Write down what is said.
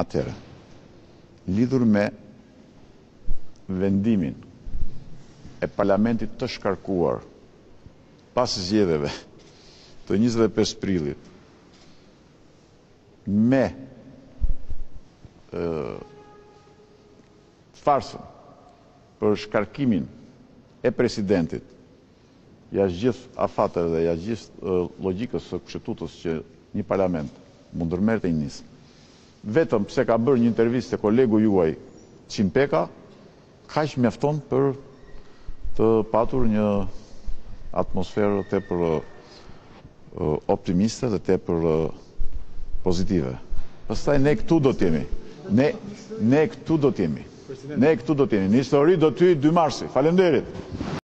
Atëherë, lidhur me vendimin e parlamentit të shkarkuar pas zgjedhjeve të 25 prillit me farsën për shkarkimin e presidentit Jashtë gjithë afateve dhe jashtë gjithë llogjikës së Kushtetutës që një parlament mund të ndërmerrte një nismë, vetëm pse ka bërë një intervistë te kolegu juaj Çim Peka, kaq mjafton për të patur një atmosferë tepër optimiste dhe tepër pozitive. Pastaj ne këtu do të jemi. Ne ne këtu do të jemi. Ne këtu do të jemi. Në histori do të hyjë dy marsi. Faleminderit.